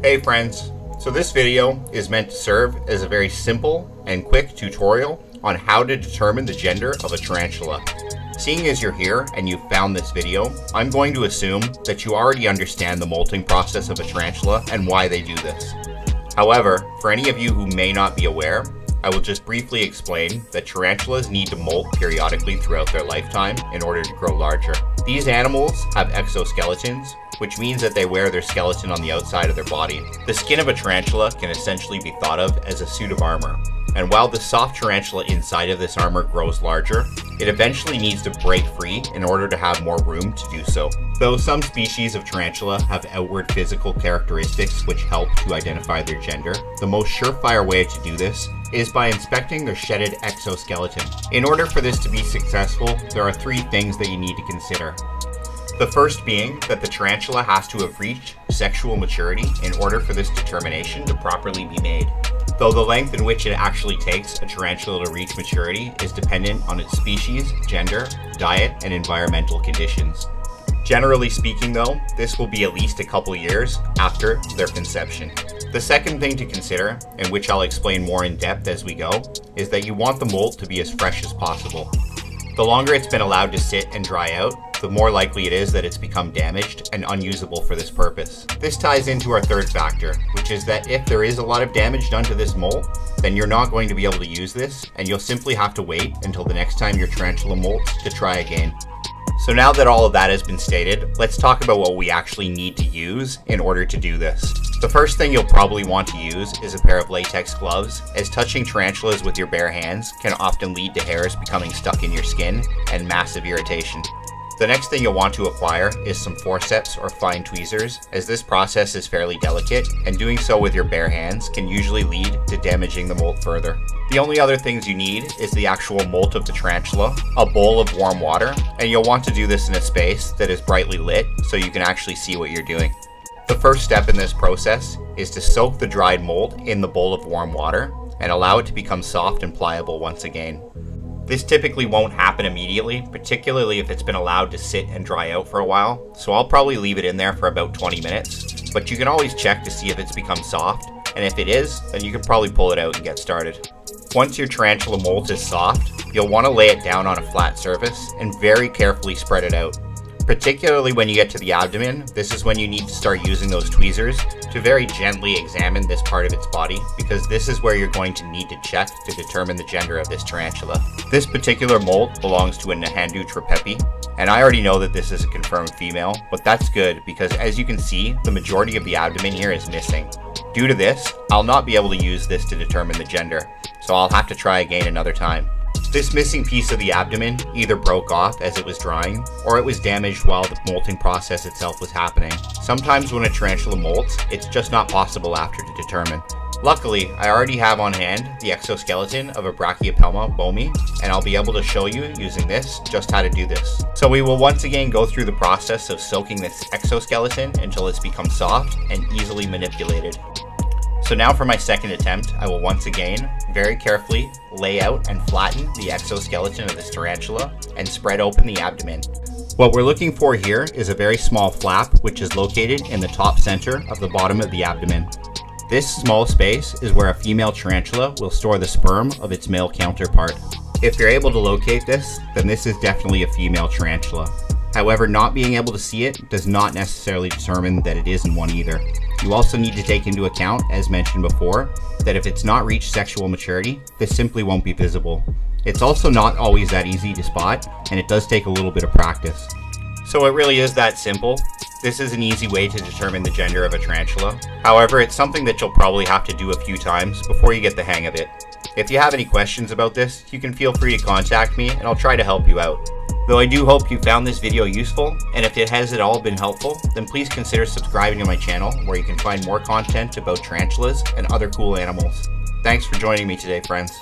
Hey friends, so this video is meant to serve as a very simple and quick tutorial on how to determine the gender of a tarantula. Seeing as you're here and you've found this video, I'm going to assume that you already understand the molting process of a tarantula and why they do this. However, for any of you who may not be aware, I will just briefly explain that tarantulas need to molt periodically throughout their lifetime in order to grow larger. These animals have exoskeletons, which means that they wear their skeleton on the outside of their body. The skin of a tarantula can essentially be thought of as a suit of armor, and while the soft tarantula inside of this armor grows larger, it eventually needs to break free in order to have more room to do so. Though some species of tarantula have outward physical characteristics which help to identify their gender, the most surefire way to do this is by inspecting their shedded exoskeleton. In order for this to be successful, there are three things that you need to consider. The first being that the tarantula has to have reached sexual maturity in order for this determination to properly be made. Though the length in which it actually takes a tarantula to reach maturity is dependent on its species, gender, diet, and environmental conditions. Generally speaking though, this will be at least a couple years after their conception. The second thing to consider, and which I'll explain more in depth as we go, is that you want the molt to be as fresh as possible. The longer it's been allowed to sit and dry out, the more likely it is that it's become damaged and unusable for this purpose. This ties into our third factor, which is that if there is a lot of damage done to this molt, then you're not going to be able to use this, and you'll simply have to wait until the next time your tarantula molts to try again. So now that all of that has been stated, let's talk about what we actually need to use in order to do this. The first thing you'll probably want to use is a pair of latex gloves, as touching tarantulas with your bare hands can often lead to hairs becoming stuck in your skin and massive irritation. The next thing you'll want to acquire is some forceps or fine tweezers, as this process is fairly delicate, and doing so with your bare hands can usually lead to damaging the molt further. The only other things you need is the actual molt of the tarantula, a bowl of warm water, and you'll want to do this in a space that is brightly lit so you can actually see what you're doing. The first step in this process is to soak the dried molt in the bowl of warm water and allow it to become soft and pliable once again. This typically won't happen immediately, particularly if it's been allowed to sit and dry out for a while, so I'll probably leave it in there for about 20 minutes, but you can always check to see if it's become soft, and if it is, then you can probably pull it out and get started. Once your tarantula molt is soft, you'll want to lay it down on a flat surface and very carefully spread it out. Particularly when you get to the abdomen, this is when you need to start using those tweezers to very gently examine this part of its body, because this is where you're going to need to check to determine the gender of this tarantula. This particular molt belongs to a Nhandu tripepii, and I already know that this is a confirmed female, but that's good because as you can see, the majority of the abdomen here is missing. Due to this, I'll not be able to use this to determine the gender, so I'll have to try again another time. This missing piece of the abdomen either broke off as it was drying, or it was damaged while the molting process itself was happening. Sometimes when a tarantula molts, it's just not possible after to determine. Luckily, I already have on hand the exoskeleton of a Brachypelma boehmei, and I'll be able to show you using this just how to do this. So we will once again go through the process of soaking this exoskeleton until it's become soft and easily manipulated. So now for my second attempt, I will once again very carefully lay out and flatten the exoskeleton of this tarantula and spread open the abdomen. What we're looking for here is a very small flap which is located in the top center of the bottom of the abdomen. This small space is where a female tarantula will store the sperm of its male counterpart. If you're able to locate this, then this is definitely a female tarantula. However, not being able to see it does not necessarily determine that it isn't one either. You also need to take into account, as mentioned before, that if it's not reached sexual maturity, this simply won't be visible. It's also not always that easy to spot, and it does take a little bit of practice. So it really is that simple. This is an easy way to determine the gender of a tarantula. However, it's something that you'll probably have to do a few times before you get the hang of it. If you have any questions about this, you can feel free to contact me and I'll try to help you out. Though I do hope you found this video useful, and if it has at all been helpful, then please consider subscribing to my channel where you can find more content about tarantulas and other cool animals. Thanks for joining me today, friends.